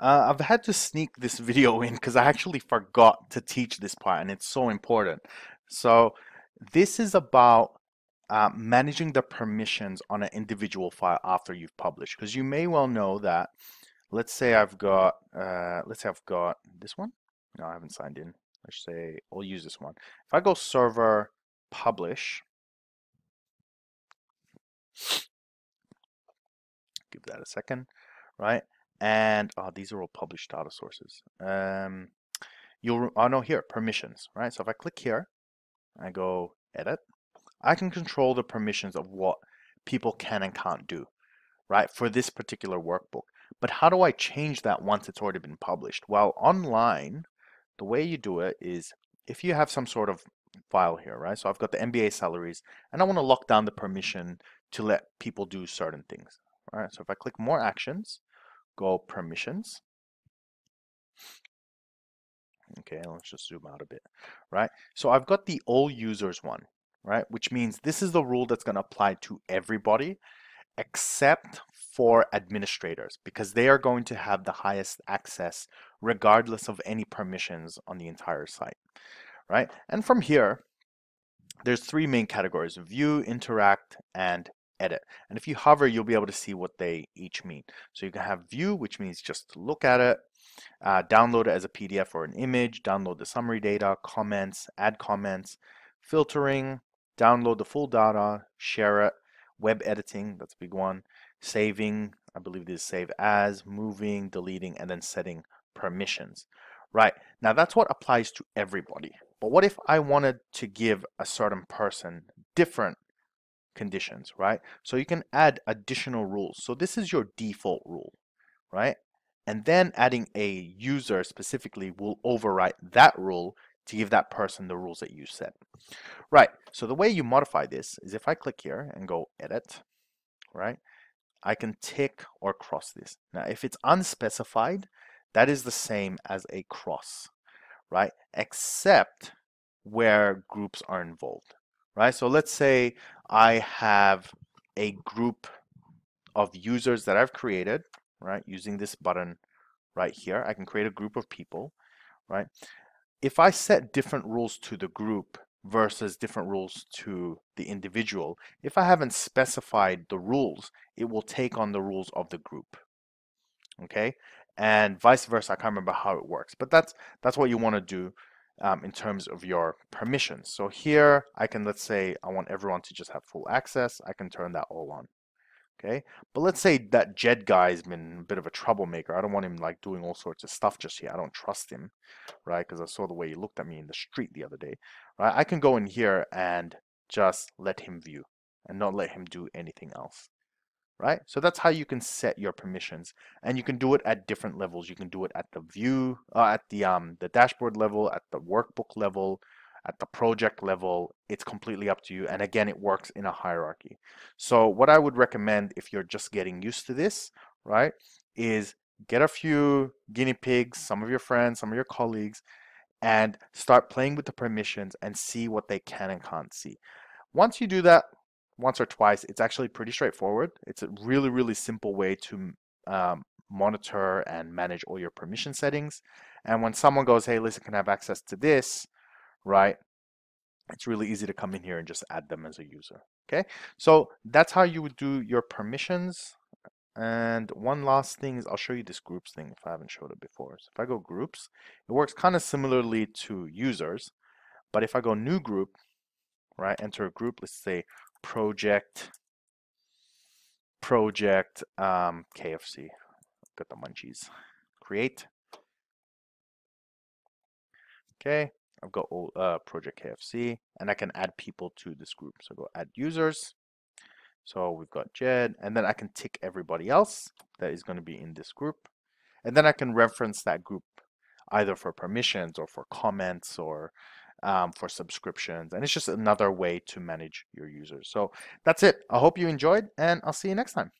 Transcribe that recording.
Uh, I've had to sneak this video in because I actually forgot to teach this part and it's so important. So this is about uh, managing the permissions on an individual file after you've published because you may well know that let's say I've got uh, let's say I've got this one? No I haven't signed in. Let's say I'll use this one. If I go server publish give that a second right and oh, these are all published data sources. Um, you'll oh no here permissions, right? So if I click here, I go edit, I can control the permissions of what people can and can't do, right? For this particular workbook. But how do I change that once it's already been published? Well, online, the way you do it is if you have some sort of file here, right? So I've got the MBA salaries and I want to lock down the permission to let people do certain things. All right, so if I click more actions, go permissions. Okay, let's just zoom out a bit, right? So I've got the all users one, right? Which means this is the rule that's going to apply to everybody except for administrators because they are going to have the highest access regardless of any permissions on the entire site, right? And from here, there's three main categories, view, interact, and edit. And if you hover, you'll be able to see what they each mean. So you can have view, which means just look at it, uh, download it as a PDF or an image, download the summary data, comments, add comments, filtering, download the full data, share it, web editing, that's a big one, saving, I believe this is save as, moving, deleting, and then setting permissions. Right, now that's what applies to everybody. But what if I wanted to give a certain person different conditions, right? So you can add additional rules. So this is your default rule, right? And then adding a user specifically will overwrite that rule to give that person the rules that you set. Right, so the way you modify this is if I click here and go edit, right? I can tick or cross this. Now, if it's unspecified, that is the same as a cross, right? Except where groups are involved right? So let's say I have a group of users that I've created, right? Using this button right here, I can create a group of people, right? If I set different rules to the group versus different rules to the individual, if I haven't specified the rules, it will take on the rules of the group, okay? And vice versa, I can't remember how it works, but that's, that's what you wanna do um, in terms of your permissions. So here I can, let's say I want everyone to just have full access. I can turn that all on. Okay, but let's say that Jed guy has been a bit of a troublemaker. I don't want him like doing all sorts of stuff just here. I don't trust him, right? Because I saw the way he looked at me in the street the other day, right? I can go in here and just let him view and not let him do anything else right? So that's how you can set your permissions, and you can do it at different levels. You can do it at the view, uh, at the um the dashboard level, at the workbook level, at the project level. It's completely up to you, and again, it works in a hierarchy. So what I would recommend if you're just getting used to this, right, is get a few guinea pigs, some of your friends, some of your colleagues, and start playing with the permissions and see what they can and can't see. Once you do that, once or twice, it's actually pretty straightforward. It's a really, really simple way to um, monitor and manage all your permission settings. And when someone goes, hey, listen, can I have access to this, right? It's really easy to come in here and just add them as a user. Okay, so that's how you would do your permissions. And one last thing is I'll show you this groups thing if I haven't showed it before. So if I go groups, it works kind of similarly to users. But if I go new group, right, enter a group, let's say project project um, KFC. Got the munchies. Create. Okay, I've got uh, project KFC, and I can add people to this group. So go add users. So we've got Jed, and then I can tick everybody else that is going to be in this group. And then I can reference that group either for permissions or for comments or um, for subscriptions. And it's just another way to manage your users. So that's it. I hope you enjoyed and I'll see you next time.